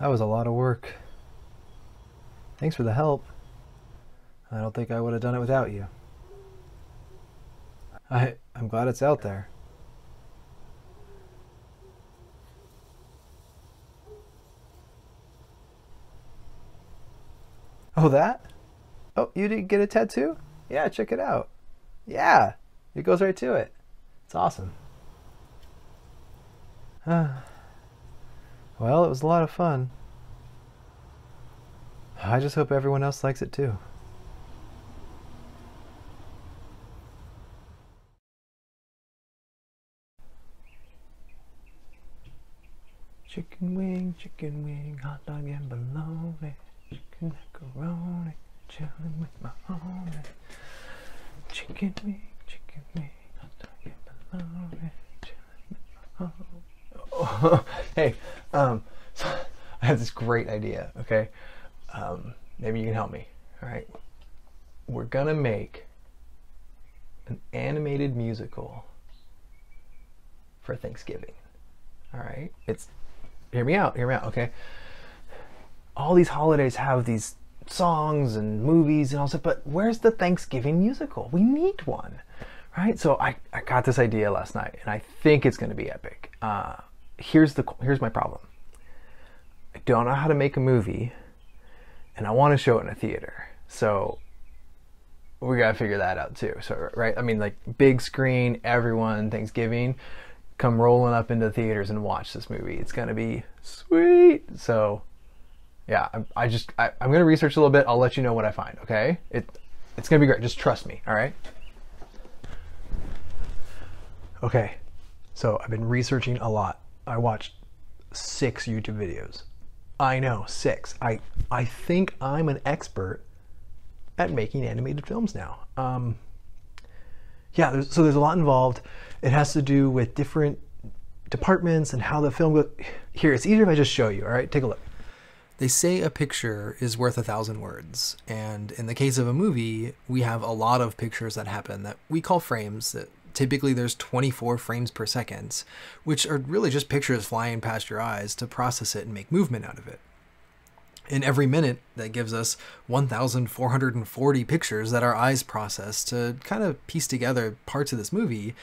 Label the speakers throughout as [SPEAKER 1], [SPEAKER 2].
[SPEAKER 1] That was a lot of work. Thanks for the help. I don't think I would have done it without you. I I'm glad it's out there. Oh, that? Oh, you didn't get a tattoo? Yeah, check it out. Yeah, it goes right to it. It's awesome. well, it was a lot of fun. I just hope everyone else likes it too. Chicken wing, chicken wing, hot dog and bologna, chicken macaroni, chilling with my homie. Chicken wing, chicken wing, hot dog and bologna, chilling with my homie. Hey, um, so I have this great idea. Okay, um, maybe you can help me. All right, we're gonna make an animated musical for Thanksgiving. All right, it's hear me out, hear me out, okay? All these holidays have these songs and movies and all stuff, but where's the Thanksgiving musical? We need one, right? So I, I got this idea last night, and I think it's to be epic. Uh, here's the here's my problem. I don't know how to make a movie, and I want to show it in a theater. So we got to figure that out too. So right, I mean, like big screen, everyone Thanksgiving come rolling up into theaters and watch this movie. It's gonna be sweet. So, yeah, I, I just I, am gonna research a little bit. I'll let you know what I find. Okay, it it's gonna be great. Just trust me. All right. Okay, so I've been researching a lot. I watched six YouTube videos. I know six. I I think I'm an expert at making animated films now. Um, yeah, there's, so there's a lot involved. It has to do with different departments and how the film goes. Here, it's easier if I just show you. All right, take a look. They say a picture is worth a thousand words, and in the case of a movie, we have a lot of pictures that happen that we call frames. That typically there's 24 frames per second, which are really just pictures flying past your eyes to process it and make movement out of it. In every minute, that gives us 1,440 pictures that our eyes process to kind of piece together parts of this movie.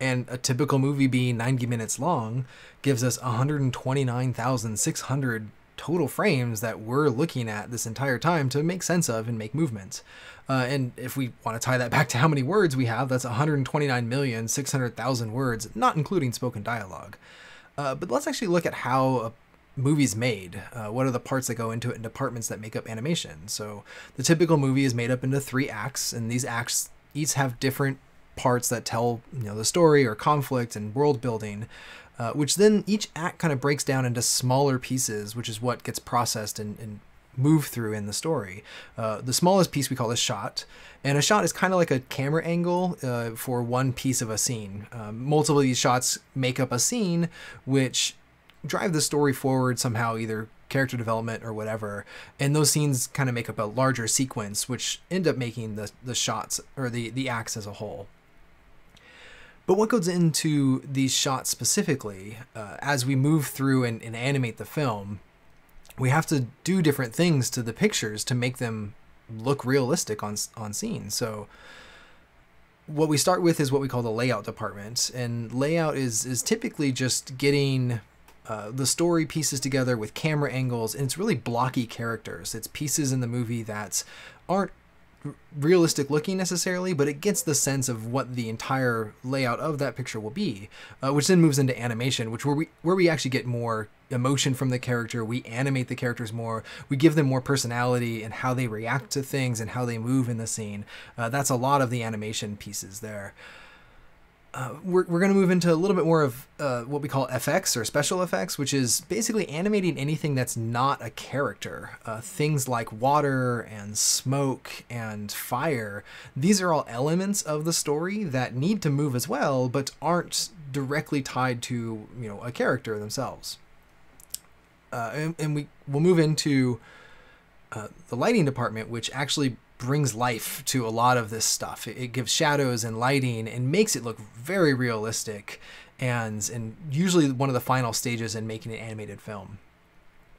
[SPEAKER 1] And a typical movie being 90 minutes long gives us 129,600 total frames that we're looking at this entire time to make sense of and make movement. Uh, and if we want to tie that back to how many words we have, that's 129,600,000 words, not including spoken dialogue. Uh, but let's actually look at how a movies made? Uh, what are the parts that go into it and departments that make up animation? So the typical movie is made up into three acts, and these acts each have different parts that tell you know the story or conflict and world building. Uh, which then each act kind of breaks down into smaller pieces, which is what gets processed and, and moved through in the story. Uh, the smallest piece we call a shot, and a shot is kind of like a camera angle uh, for one piece of a scene. Um, multiple of these shots make up a scene, which drive the story forward somehow, either character development or whatever. And those scenes kind of make up a larger sequence, which end up making the the shots or the the acts as a whole. But what goes into these shots specifically, uh, as we move through and, and animate the film, we have to do different things to the pictures to make them look realistic on on scene. So what we start with is what we call the layout department, and layout is is typically just getting uh, the story pieces together with camera angles, and it's really blocky characters. It's pieces in the movie that aren't realistic looking necessarily, but it gets the sense of what the entire layout of that picture will be, uh, which then moves into animation, which where we where we actually get more emotion from the character. We animate the characters more. We give them more personality and how they react to things and how they move in the scene. Uh, that's a lot of the animation pieces there uh, we're, we're going to move into a little bit more of uh, what we call FX or special effects, which is basically animating anything that's not a character. Uh, things like water and smoke and fire. These are all elements of the story that need to move as well, but aren't directly tied to you know a character themselves. Uh, and, and we will move into uh, the lighting department, which actually brings life to a lot of this stuff. It, gives shadows and lighting and makes it look very realistic and and usually one of the final stages in making an animated film.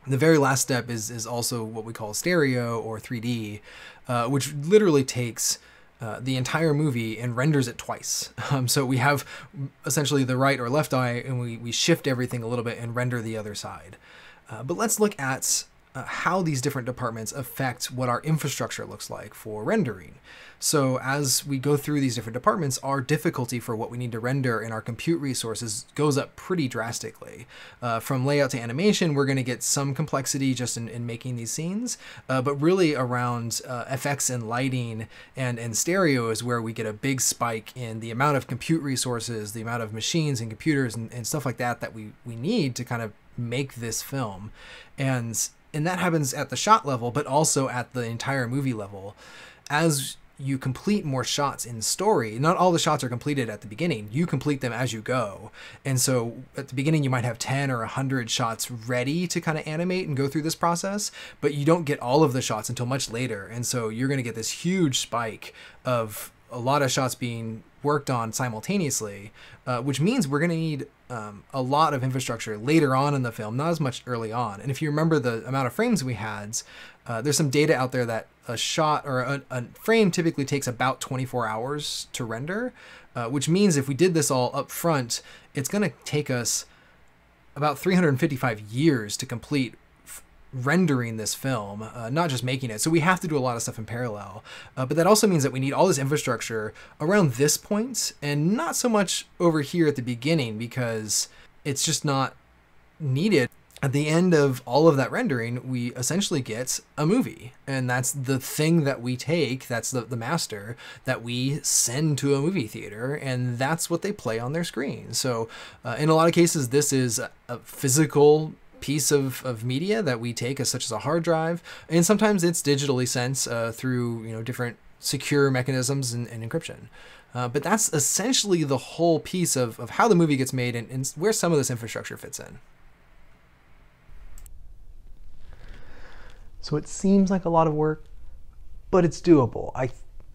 [SPEAKER 2] The very last step is is also what we call stereo or 3D, uh, which literally takes uh, the entire movie and renders it twice. Um, so we have essentially the right or left eye, and we, we shift everything a little bit and render the other side. Uh, but let's look at uh, how these different departments affect what our infrastructure looks like for rendering. So as we go through these different departments, our difficulty for what we need to render in our compute resources goes up pretty drastically. Uh, from layout to animation, we're going to get some complexity just in, in making these scenes, uh, but really around uh, FX and lighting and, and stereo is where we get a big spike in the amount of compute resources, the amount of machines and computers and, and stuff like that that we, we need to kind of make this film. And and that happens at the shot level, but also at the entire movie level. As you complete more shots in story, not all the shots are completed at the beginning. You complete them as you go. And so at the beginning, you might have 10 or 100 shots ready to kind of animate and go through this process, but you don't get all of the shots until much later. And so you're going to get this huge spike of a lot of shots being worked on simultaneously, uh, which means we're going to need um, a lot of infrastructure later on in the film, not as much early on. And if you remember the amount of frames we had, uh, there's some data out there that a shot or a, a frame typically takes about 24 hours to render, uh, which means if we did this all up front, it's going to take us about 355 years to complete rendering this film, uh, not just making it. So we have to do a lot of stuff in parallel. Uh, but that also means that we need all this infrastructure around this point and not so much over here at the beginning because it's just not needed. At the end of all of that rendering, we essentially get a movie. And that's the thing that we take, that's the, the master, that we send to a movie theater, and that's what they play on their screen. So, uh, in a lot of cases, this is a, a physical piece of, of media that we take as such as a hard drive. And sometimes it's digitally sent uh, through you know different secure mechanisms and, and encryption. Uh, but that's essentially the whole piece of, of how the movie gets made and, and where some of this infrastructure fits in.
[SPEAKER 1] So it seems like a lot of work but it's doable. I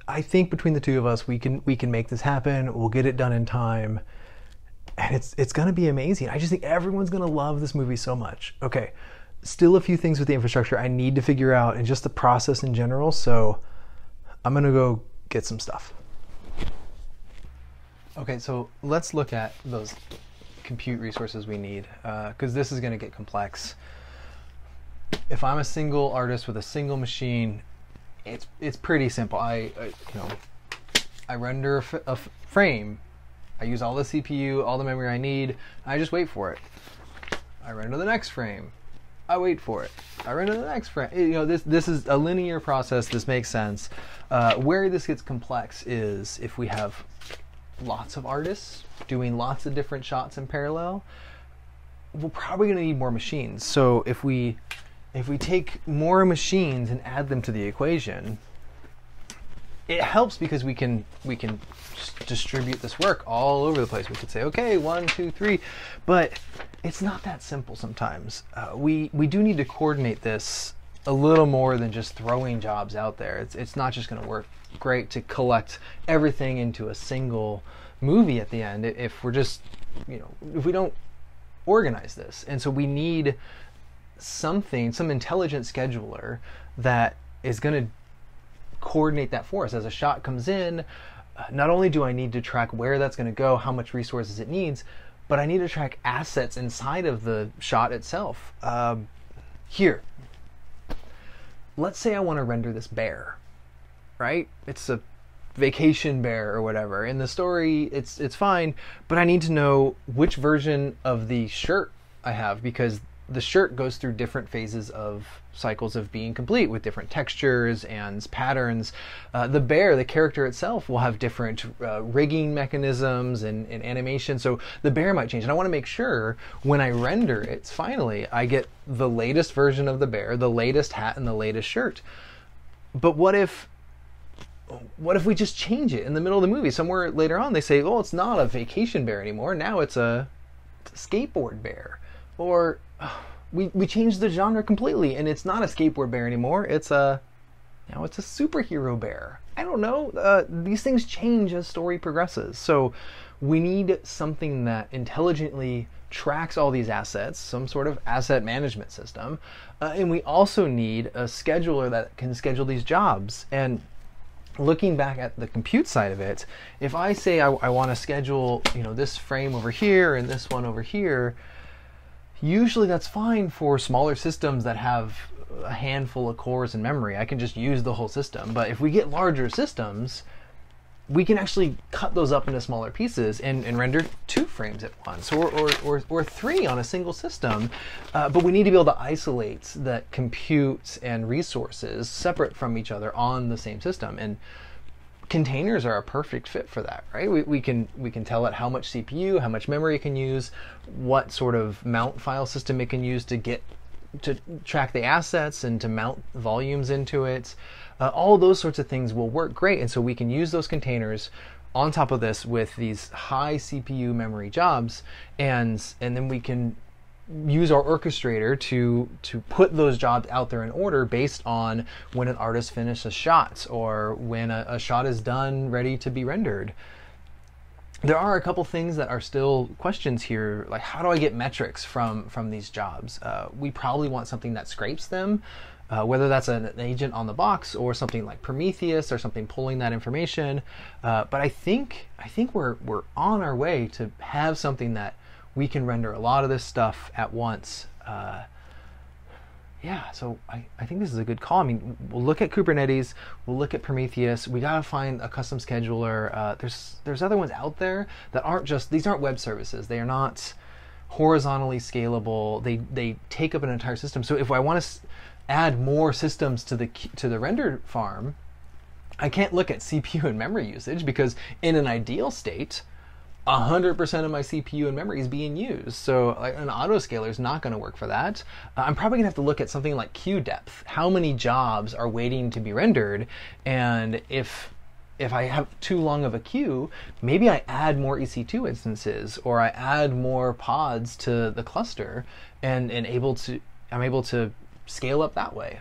[SPEAKER 1] i think between the two of us we can we can make this happen. We'll get it done in time and it's it's going to be amazing. I just think everyone's going to love this movie so much. Okay, still a few things with the infrastructure I need to figure out and just the process in general. So I'm going to go get some stuff. Okay, so let's look at those compute resources we need because uh, this is going to get complex. If I'm a single artist with a single machine, it's it's pretty simple. I, I you know I render a frame I use all the CPU, all the memory I need. I just wait for it. I render the next frame. I wait for it. I render the next frame. You know, this this is a linear process. This makes sense. Uh, where this gets complex is if we have lots of artists doing lots of different shots in parallel. We're probably going to need more machines. So if we if we take more machines and add them to the equation, it helps because we can we can distribute this work all over the place. We could say, okay, one, two, three, but it's not that simple sometimes. Uh, we we do need to coordinate this a little more than just throwing jobs out there. It's it's not just going to work great to collect everything into a single movie at the end if we're just you know if we don't organize this. And so we need something, some intelligent scheduler that is going to coordinate that for us. As a shot comes in, not only do I need to track where that's going to go, how much resources it needs, but I need to track assets inside of the shot itself. Um, here, let's say I want to render this bear, right? It's a vacation bear or whatever. In the story, it's it's fine, but I need to know which version of the shirt I have because the shirt goes through different phases of cycles of being complete with different textures and patterns. Uh, the bear, the character itself, will have different uh, rigging mechanisms and, and, animation. So the bear might change. And I want to make sure when I render it, finally, I get the latest version of the bear, the latest hat, and the latest shirt. But what if what if we just change it in the middle of the movie? Somewhere later on, they say, "Oh, it's not a vacation bear anymore. Now it's a, it's a skateboard bear." Or we we changed the genre completely, and it's not a skateboard bear anymore. It's a now it's a superhero bear. I don't know. Uh, these things change as story progresses, so we need something that intelligently tracks all these assets, some sort of asset management system. Uh, and we also need a scheduler that can schedule these jobs. And looking back at the compute side of it, if I say I, I want to schedule, you know, this frame over here and this one over here, usually that's fine for smaller systems that have a handful of cores and memory. I can just use the whole system. But if we get larger systems, we can actually cut those up into smaller pieces and, and render two frames at once or, or, or, or three on a single system. Uh, but we need to be able to isolate that compute and resources separate from each other on the same system. And containers are a perfect fit for that, right? We, we can we can tell it how much CPU, how much memory it can use, what sort of mount file system it can use to get to track the assets and to mount volumes into it. Uh, all those sorts of things will work great, and so we can use those containers on top of this with these high CPU memory jobs, and and then we can use our orchestrator to to put those jobs out there in order based on when an artist finishes a shot or when a, a shot is done ready to be rendered. There are a couple things that are still questions here like how do i get metrics from from these jobs? Uh, we probably want something that scrapes them uh, whether that's an, an, agent on the box or something like prometheus or something pulling that information. Uh, but i think i think we're we're on our way to have something that we can render a lot of this stuff at once. Uh, yeah, so I, I think this is a good call. I mean, we'll look at Kubernetes, we'll look at Prometheus. We gotta find a custom scheduler. Uh, there's there's other ones out there that aren't just these aren't web services. They are not horizontally scalable. They they take up an entire system. So if I want to add more systems to the to the render farm, I can't look at CPU and memory usage because in an ideal state, 100% of my CPU and memory is being used. So an autoscaler is not going to work for that. Uh, I'm probably going to have to look at something like queue depth. How many jobs are waiting to be rendered? And if if I have too long of a queue, maybe I add more EC2 instances or I add more pods to the cluster and, and able to I'm able to scale up that way.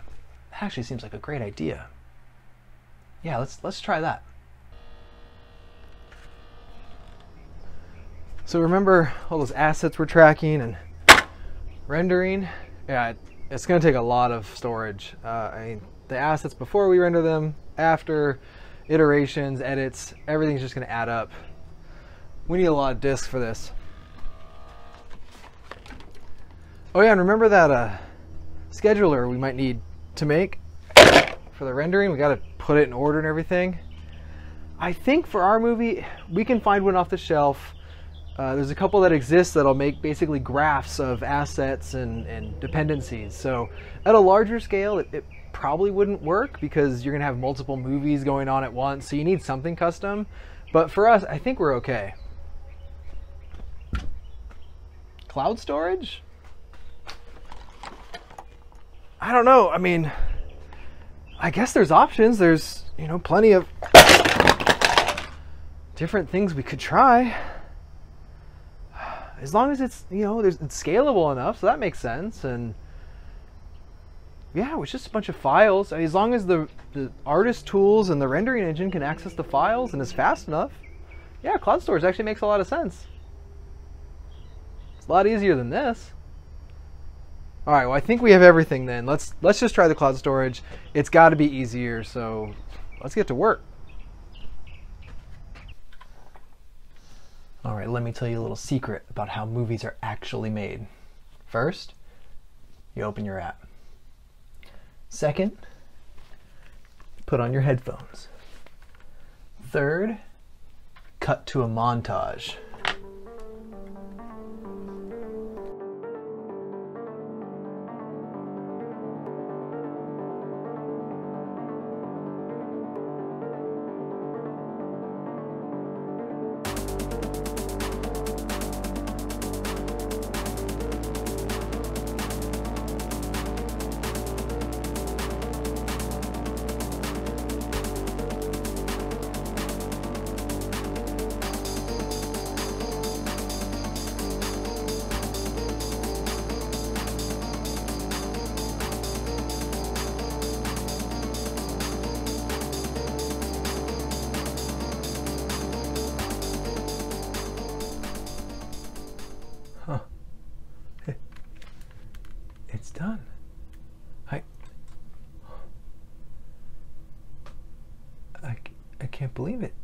[SPEAKER 1] That actually seems like a great idea. Yeah, let's let's try that. So remember all those assets we're tracking and rendering? Yeah, it's going to take a lot of storage. Uh, I mean, the assets before we render them, after, iterations, edits, everything's just going to add up. We need a lot of disk for this. Oh yeah, and remember that uh, scheduler we might need to make for the rendering. We got to put it in order and everything. I think for our movie, we can find one off the shelf uh, there's a couple that exist that'll make basically graphs of assets and, and dependencies. So at a larger scale, it, it probably wouldn't work because you're going to have multiple movies going on at once. So you need something custom. But for us, I think we're okay. Cloud storage? I don't know. I mean, I guess there's options. There's, you know, plenty of different things we could try as long as it's you know there's it's scalable enough, so that makes sense. And yeah, it's just a bunch of files. I mean, as long as the the artist tools and the rendering engine can access the files and is fast enough, yeah, cloud storage actually makes a lot of sense. It's a lot easier than this. All right, well I think we have everything then. Let's let's just try the cloud storage. It's got to be easier, so let's get to work. All right, let me tell you a little secret about how movies are actually made. First, you open your app. Second, put on your headphones. Third, cut to a montage.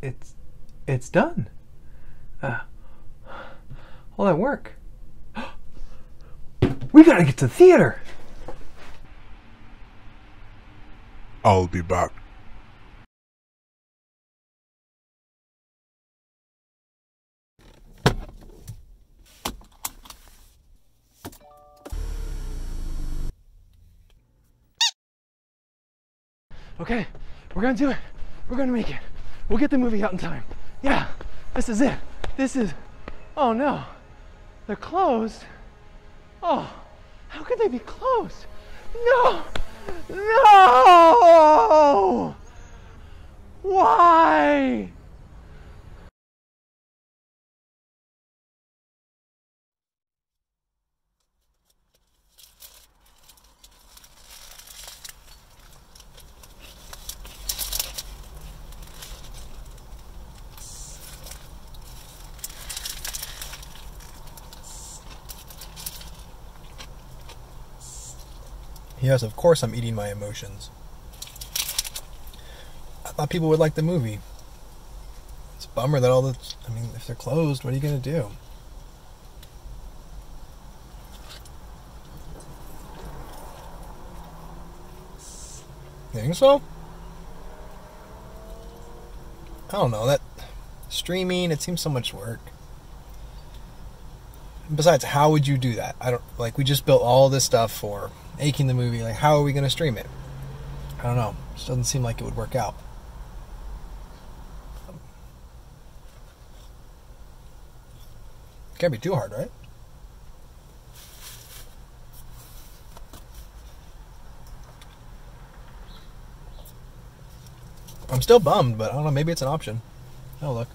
[SPEAKER 3] It's, it's done. Uh, all that work. We gotta get to the theater.
[SPEAKER 4] I'll be back.
[SPEAKER 3] Okay, we're gonna do it. We're gonna make it. We'll get the movie out in time. Yeah, this is it. This is. Oh no, they're closed. Oh, how could they be closed? No, no. Why?
[SPEAKER 5] Yes, of course I'm eating my emotions. I thought people would like the movie. It's a bummer that all the. I mean, if they're closed, what are you going to do? Think so? I don't know. That streaming, it seems so much work. Besides, how would you do that? I don't like. We just built all this stuff for making the movie. Like, how are we going to stream it? I don't know. It doesn't seem like it would work out. Can't be too hard, right? I'm still bummed, but I don't know. Maybe it's an option. Oh, look.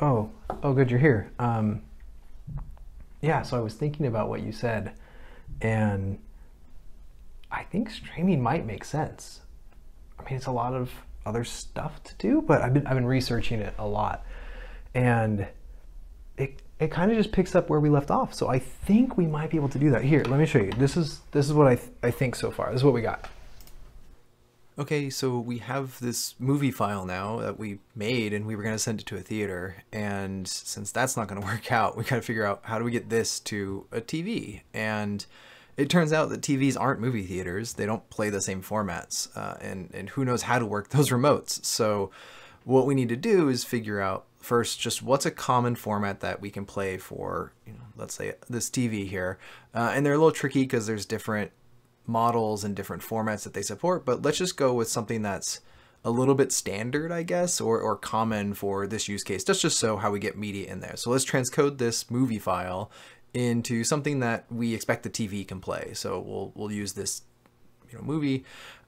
[SPEAKER 3] Oh, oh, good, you're here. Um, yeah, so I was thinking about what you said, and I think streaming might make sense. I mean, it's a lot of other stuff to do, but I've been I've been researching it a lot, and it it kind of just picks up where we left off. So I think we might be able to do that. Here, let me show you. This is this is what I th- I think so far. This is what we got.
[SPEAKER 1] Okay, so we have this movie file now that we made and we were going to send it to a theater. And since that's not going to work out, we got to figure out how do we get this to a TV. And it turns out that TVs aren't movie theaters. They don't play the same formats. Uh, and, and who knows how to work those remotes. So what we need to do is figure out first just what's a common format that we can play for, you know, let's say this TV here. Uh, and they're a little tricky because there's different models and different formats that they support, but let's just go with something that's a little bit standard, I guess, or, or common for this use case. That's just so how we get media in there. So let's transcode this movie file into something that we expect the TV can play. So we'll we'll use this you know movie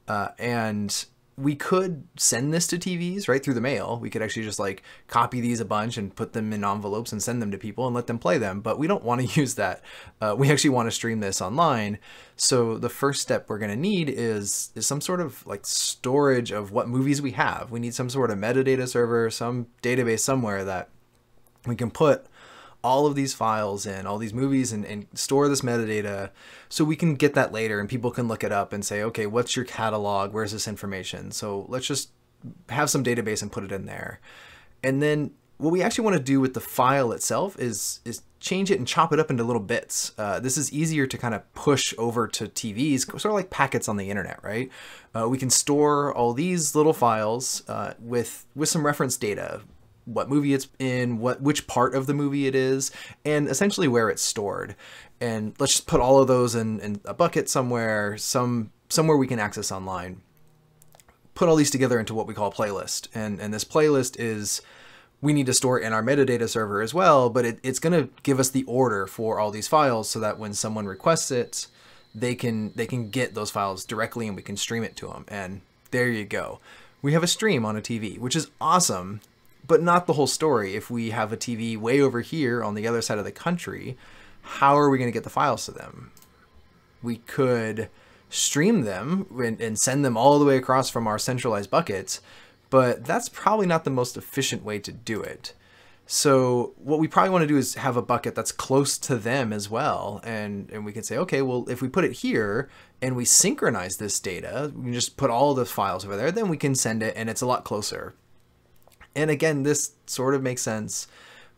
[SPEAKER 1] uh, and we could send this to TVs right through the mail. We could actually just like copy these a bunch and put them in envelopes and send them to people and let them play them. But we don't want to use that. Uh, we actually want to stream this online. So the first step we're going to need is is some sort of like storage of what movies we have. We need some sort of metadata server, some database somewhere that we can put all of these files and all these movies, and, and, store this metadata so we can get that later and people can look it up and say, okay, what's your catalog? Where's this information? So let's just have some database and put it in there. And then what we actually want to do with the file itself is is change it and chop it up into little bits. Uh, this is easier to kind of push over to TVs, sort of like packets on the internet, right? Uh, we can store all these little files uh, with with some reference data, what movie it's in, what which part of the movie it is, and essentially where it's stored. And let's just put all of those in, in a bucket somewhere, some somewhere we can access online. Put all these together into what we call a playlist. And and this playlist is we need to store in our metadata server as well, but it, it's going to give us the order for all these files so that when someone requests it, they can they can get those files directly and we can stream it to them. And there you go. We have a stream on a TV, which is awesome but not the whole story. If we have a TV way over here on the other side of the country, how are we going to get the files to them? we could stream them and, send them all the way across from our centralized buckets, but that's probably not the most efficient way to do it. So what we probably want to do is have a bucket that's close to them as well. And, and we can say, okay, well, if we put it here and we synchronize this data, we can just put all the files over there, then we can send it and it's a lot closer. And again, this sort of makes sense,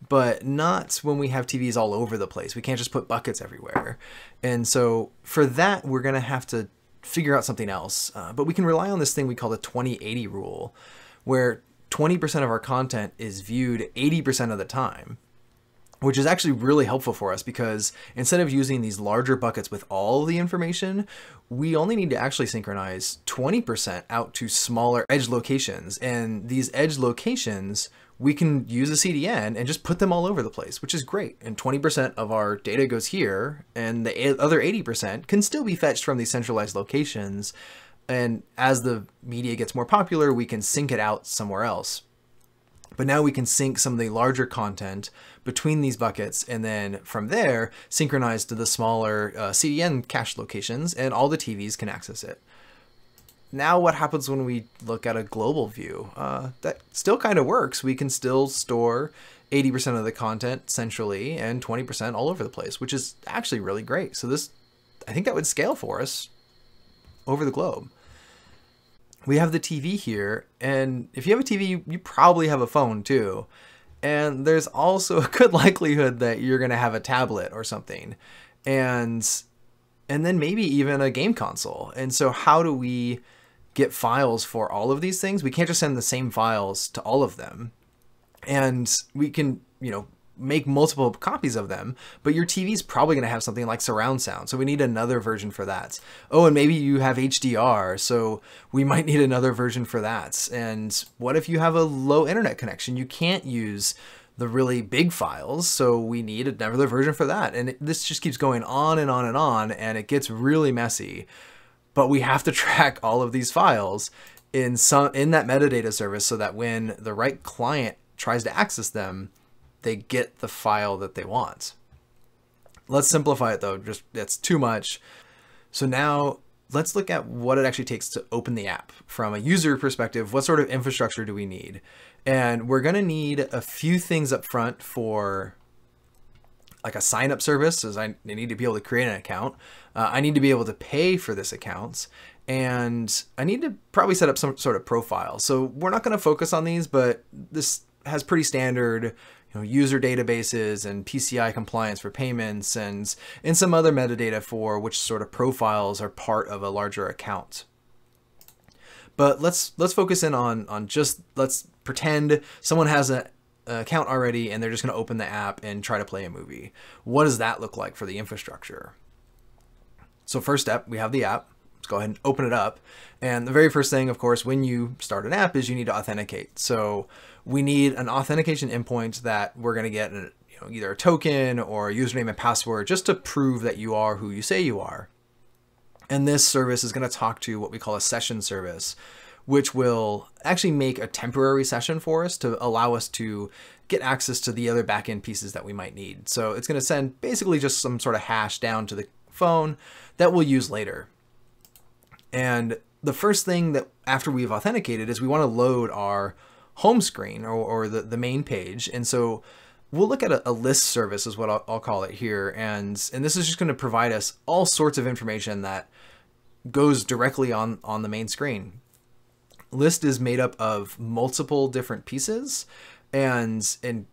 [SPEAKER 1] but not when we have TVs all over the place. We can't just put buckets everywhere. And so for that, we're going to have to figure out something else. Uh, but we can rely on this thing we call the 2080 rule, where 20% of our content is viewed 80% of the time, which is actually really helpful for us because instead of using these larger buckets with all the information, we only need to actually synchronize 20% out to smaller edge locations. And these edge locations, we can use a CDN and just put them all over the place, which is great. And 20% of our data goes here, and the other 80% can still be fetched from these centralized locations and as the media gets more popular, we can sync it out somewhere else. But now we can sync some of the larger content between these buckets and then from there synchronize to the smaller uh, CDN cache locations and all the TVs can access it. Now what happens when we look at a global view? Uh, that still kind of works. We can still store 80% of the content centrally and 20% all over the place, which is actually really great. So this, I think that would scale for us over the globe. We have the TV here, and if you have a TV, you, probably have a phone too. And there's also a good likelihood that you're going to have a tablet or something. And and then maybe even a game console. And so how do we get files for all of these things? We can't just send the same files to all of them. And we can, you know, make multiple copies of them, but your TV is probably going to have something like surround sound. So we need another version for that. Oh, and maybe you have HDR, so we might need another version for that. And what if you have a low internet connection? You can't use the really big files, so we need another version for that. And it, this just keeps going on and on and on, and it gets really messy. But we have to track all of these files in some in that metadata service so that when the right client tries to access them, they get the file that they want. Let's simplify it though, just that's too much. So now let's look at what it actually takes to open the app from a user perspective. What sort of infrastructure do we need? And we're to need a few things up front for like a sign up service as I need to be able to create an account. Uh, I need to be able to pay for this account and I need to probably set up some sort of profile. So we're not going to focus on these, but this has pretty standard you know, user databases and PCI compliance for payments and, and some other metadata for which sort of profiles are part of a larger account. But let's let's focus in on on just let's pretend someone has an account already and they're just going to open the app and try to play a movie. What does that look like for the infrastructure? So first step, we have the app. Let's go ahead and open it up. And the very first thing, of course, when you start an app is you need to authenticate. So we need an authentication endpoint that we're going to get you know, either a token or a username and password just to prove that you are who you say you are. And this service is going to talk to what we call a session service, which will actually make a temporary session for us to allow us to get access to the other backend pieces that we might need. So it's going to send basically just some sort of hash down to the phone that we'll use later. And the first thing that after we've authenticated is we want to load our home screen or, or the, the main page. And so we'll look at a, a list service is what I'll, I'll, call it here. And, and this is just going to provide us all sorts of information that goes directly on, on the main screen. List is made up of multiple different pieces and, and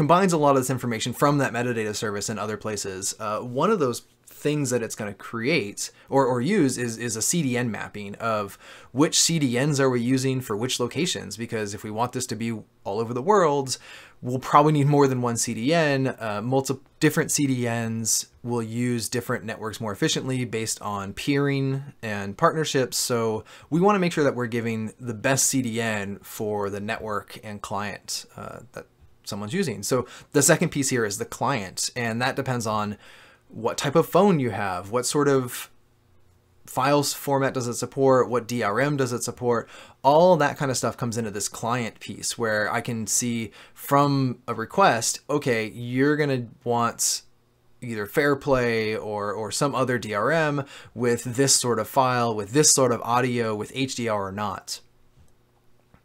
[SPEAKER 1] combines a lot of this information from that metadata service and other places. Uh, one of those things that it's going to create or, or use is, is a CDN mapping of which CDNs are we using for which locations. Because if we want this to be all over the world, we'll probably need more than one CDN. Uh, multiple different CDNs will use different networks more efficiently based on peering and partnerships. So we want to make sure that we're giving the best CDN for the network and client uh, that someone's using. So the second piece here is the client, and that depends on what type of phone you have, what sort of files format does it support, what DRM does it support, all that kind of stuff comes into this client piece where I can see from a request, okay, you're to want either Fairplay or or some other DRM with this sort of file, with this sort of audio, with HDR or not.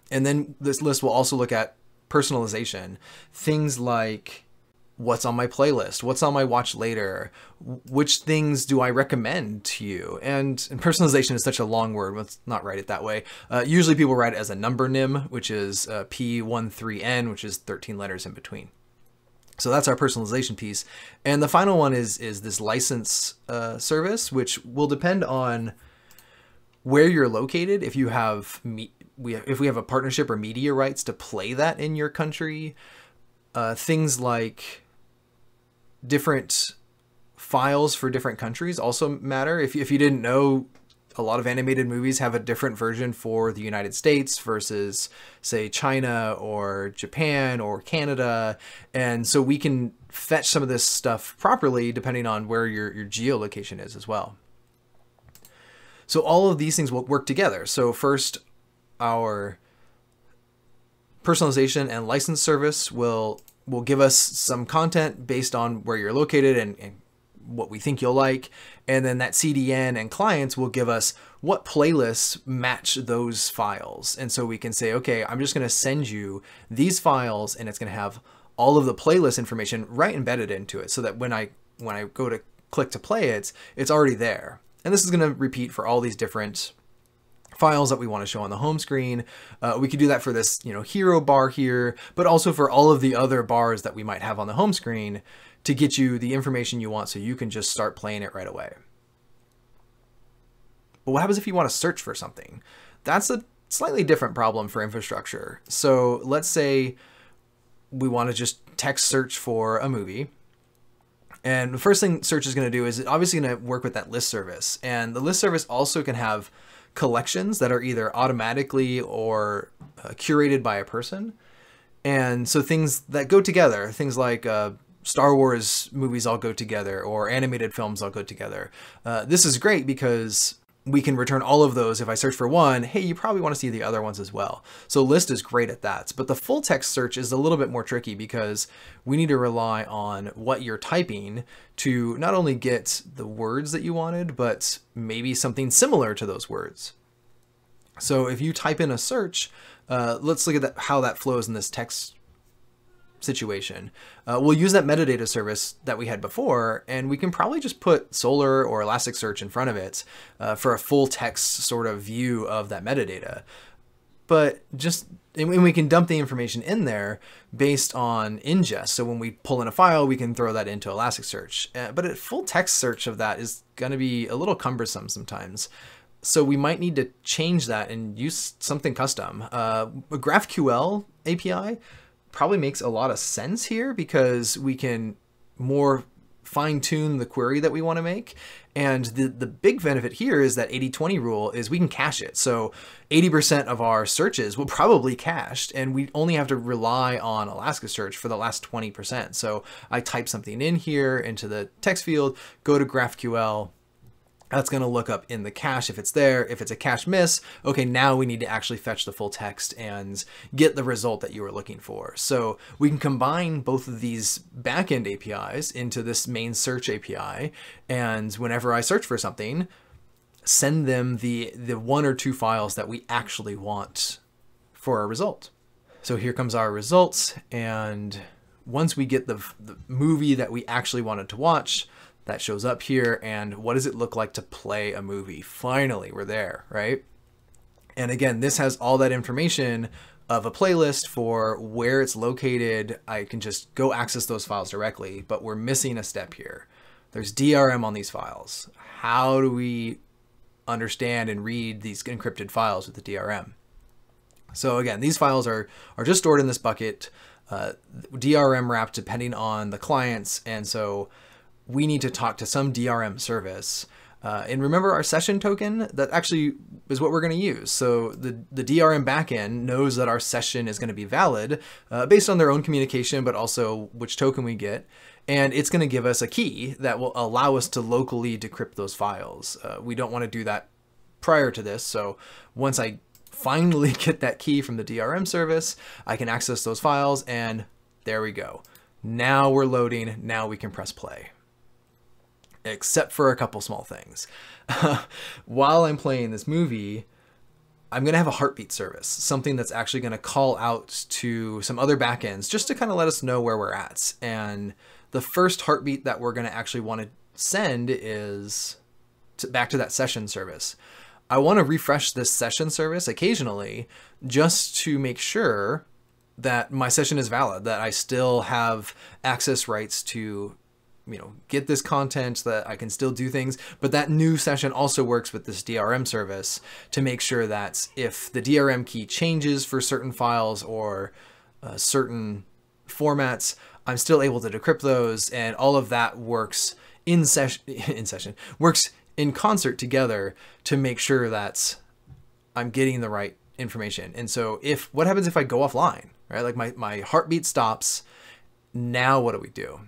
[SPEAKER 1] And then this list will also look at personalization, things like what's on my playlist, what's on my watch later, which things do I recommend to you? And, and personalization is such a long word, let's not write it that way. Uh, usually people write it as a numeronym, which is uh, P13N, which is 13 letters in between. So that's our personalization piece. And the final one is, is this license uh, service, which will depend on where you're located. If you have, me- we, if we have a partnership or media rights to play that in your country, uh, things like different files for different countries also matter. If, if you didn't know, a lot of animated movies have a different version for the United States versus, say, China or Japan or Canada. And so we can fetch some of this stuff properly depending on where your, your geolocation is as well. So all of these things will work together. So first, our personalization and license service will will give us some content based on where you're located and, and what we think you'll like. And then that CDN and clients will give us what playlists match those files. And so we can say, okay, I'm just going to send you these files and it's going to have all of the playlist information right embedded into it so that when I when I go to click to play it, it's already there. And this is going to repeat for all these different files that we want to show on the home screen. Uh, we could do that for this, you know, hero bar here, but also for all of the other bars that we might have on the home screen to get you the information you want so you can just start playing it right away. But what happens if you want to search for something? That's a slightly different problem for infrastructure. So let's say we want to just text search for a movie. And the first thing search is going to do is obviously going to work with that list service. And the list service also can have collections that are either automatically or uh, curated by a person. And so things that go together, things like uh, Star Wars movies all go together or animated films all go together. Uh, this is great because we can return all of those. If I search for one, hey, you probably want to see the other ones as well. So list is great at that. But the full text search is a little bit more tricky because we need to rely on what you're typing to not only get the words that you wanted, but maybe something similar to those words. So if you type in a search, uh, let's look at that, how that flows in this text situation. Uh, we'll use that metadata service that we had before, and we can probably just put Solr or Elasticsearch in front of it uh, for a full text sort of view of that metadata. But just and we can dump the information in there based on ingest. So when we pull in a file, we can throw that into Elasticsearch. Uh, but a full text search of that is going to be a little cumbersome sometimes. So we might need to change that and use something custom. Uh, a GraphQL API probably makes a lot of sense here because we can more fine tune the query that we want to make. And the, the big benefit here is that 80-20 rule is we can cache it. So 80% of our searches will probably cached and we only have to rely on Elasticsearch for the last 20%. So I type something in here into the text field, go to GraphQL, that's going to look up in the cache if it's there. If it's a cache miss, okay, now we need to actually fetch the full text and get the result that you were looking for. So we can combine both of these backend APIs into this main search API. And whenever I search for something, send them the, the one or two files that we actually want for our result. So here comes our results. And once we get the, the movie that we actually wanted to watch, that shows up here and what does it look like to play a movie? Finally, we're there, right? And again, this has all that information of a playlist for where it's located. I can just go access those files directly, but we're missing a step here. There's DRM on these files. How do we understand and read these encrypted files with the DRM? So again, these files are, are just stored in this bucket, uh, DRM wrapped depending on the clients. And so we need to talk to some DRM service. Uh, and remember our session token, that actually is what we're going to use. So the, the DRM backend knows that our session is going to be valid uh, based on their own communication, but also which token we get. And it's going to give us a key that will allow us to locally decrypt those files. Uh, we don't want to do that prior to this. So once I finally get that key from the DRM service, I can access those files and there we go. Now we're loading. Now we can press play. Except for a couple small things. While I'm playing this movie, I'm going to have a heartbeat service, something that's actually going to call out to some other backends just to kind of let us know where we're at. And the first heartbeat that we're going to actually want to send is to, back to that session service. I want to refresh this session service occasionally just to make sure that my session is valid, that I still have access rights to you know get this content that I can still do things. But that new session also works with this DRM service to make sure that if the DRM key changes for certain files or uh, certain formats I'm still able to decrypt those. And all of that works in session in session works in concert together to make sure that I'm getting the right information. And so if what happens if I go offline right? Like my, my heartbeat stops. Now what do we do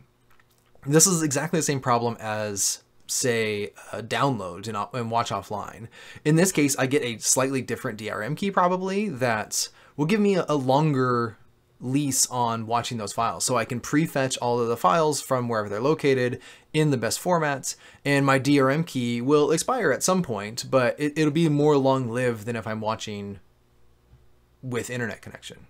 [SPEAKER 1] this is exactly the same problem as say download and, watch offline. In this case, I get a slightly different DRM key probably that will give me a, a longer lease on watching those files. So I can prefetch all of the files from wherever they're located in the best formats, and my DRM key will expire at some point, but it, it'll be more long lived than if I'm watching with internet connection.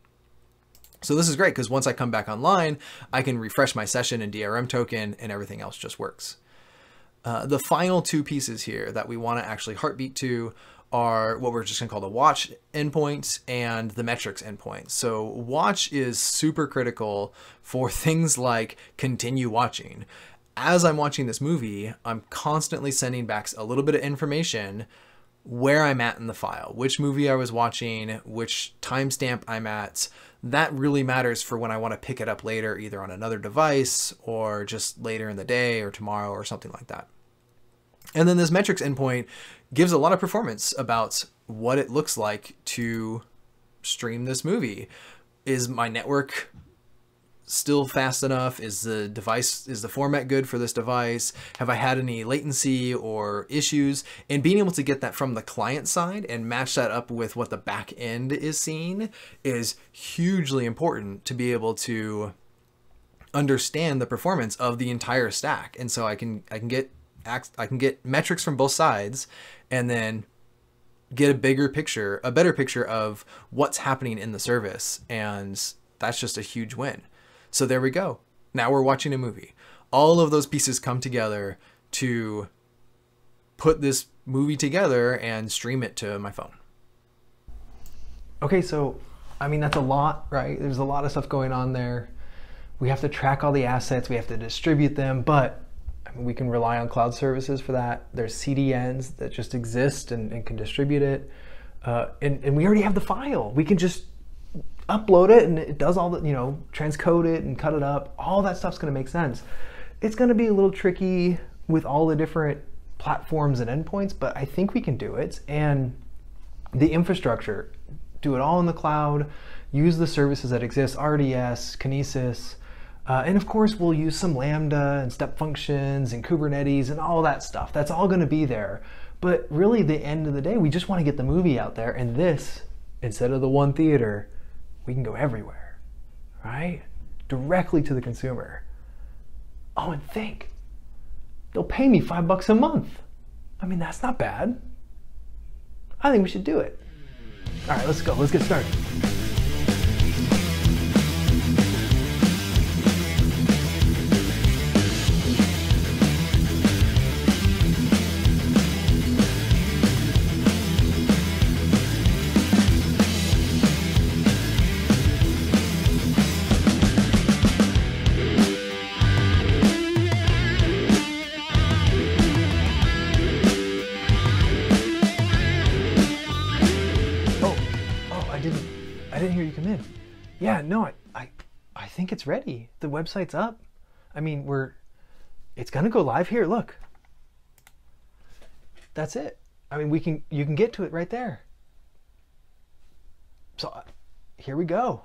[SPEAKER 1] So this is great because once I come back online, I can refresh my session and DRM token and everything else just works. Uh, the final two pieces here that we want to actually heartbeat to are what we're just going to call the watch endpoint and the metrics endpoint. So watch is super critical for things like continue watching. As I'm watching this movie, I'm constantly sending back a little bit of information where I'm at in the file, which movie I was watching, which timestamp I'm at, that really matters for when I want to pick it up later, either on another device or just later in the day or tomorrow or something like that. And then this metrics endpoint gives a lot of performance about what it looks like to stream this movie. Is my network still fast enough? Is the device, is the format good for this device? Have I had any latency or issues? And being able to get that from the client side and match that up with what the back end is seeing is hugely important to be able to understand the performance of the entire stack. And so I can, I can get, I can get metrics from both sides and then get a bigger picture, a better picture of what's happening in the service. And that's just a huge win. So there we go. Now we're watching a movie. All of those pieces come together to put this movie together and stream it to my phone.
[SPEAKER 6] Okay, so I mean, that's a lot, right? There's a lot of stuff going on there. We have to track all the assets, we have to distribute them, but I mean, we can rely on cloud services for that. There's CDNs that just exist and, and can distribute it. Uh, and, and we already have the file. We can just upload it and it does all the, you know, transcode it and cut it up. All that stuff's going to make sense. It's going to be a little tricky with all the different platforms and endpoints, but I think we can do it. And the infrastructure, do it all in the cloud, use the services that exist, RDS, Kinesis, uh, and of course we'll use some Lambda and step functions and Kubernetes and all that stuff. That's all going to be there. But really, the end of the day, we just want to get the movie out there, and this, instead of the one theater, we can go everywhere, right? Directly to the consumer. Oh, and think, they'll pay me five bucks a month. I mean, that's not bad. I think we should do it. All right, let's go. Let's get started. Yeah, no, I, I, I think it's ready. The website's up. I mean, we're, it's gonna go live here. Look. That's it. I mean, we can, you can get to it right there. So, uh, here we go.